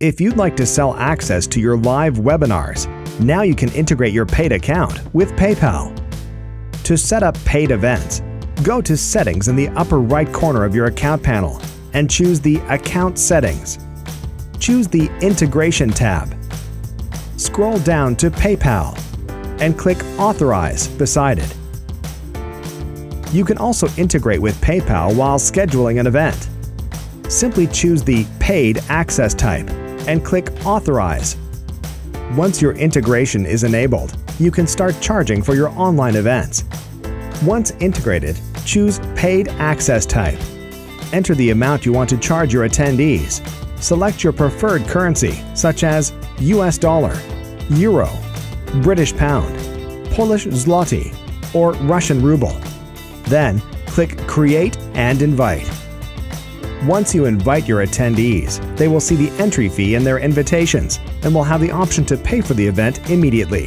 If you'd like to sell access to your live webinars, now you can integrate your paid account with PayPal. To set up paid events, go to Settings in the upper right corner of your account panel and choose the Account Settings. Choose the Integration tab. Scroll down to PayPal and click Authorize beside it. You can also integrate with PayPal while scheduling an event. Simply choose the Paid Access type and click Authorize. Once your integration is enabled, you can start charging for your online events. Once integrated, choose Paid Access type. Enter the amount you want to charge your attendees. Select your preferred currency, such as US dollar, euro, British pound, Polish zloty, or Russian ruble. Then, click Create and Invite. Once you invite your attendees, they will see the entry fee in their invitations and will have the option to pay for the event immediately.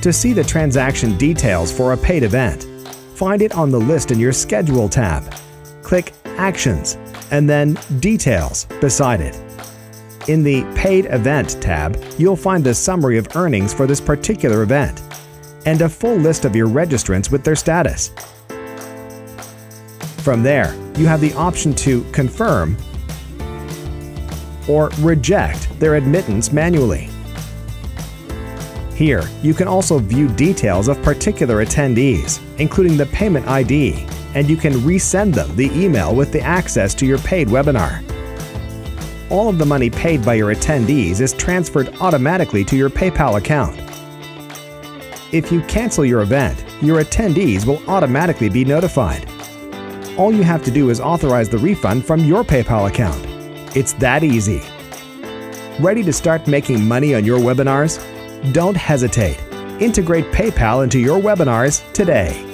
To see the transaction details for a paid event, find it on the list in your Schedule tab. Click Actions and then Details beside it. In the Paid Event tab, you'll find the summary of earnings for this particular event and a full list of your registrants with their status. From there, you have the option to confirm or reject their admittance manually. Here, you can also view details of particular attendees, including the payment ID, and you can resend them the email with the access to your paid webinar. All of the money paid by your attendees is transferred automatically to your PayPal account. If you cancel your event, your attendees will automatically be notified. All you have to do is authorize the refund from your PayPal account. It's that easy. Ready to start making money on your webinars? Don't hesitate. Integrate PayPal into your webinars today.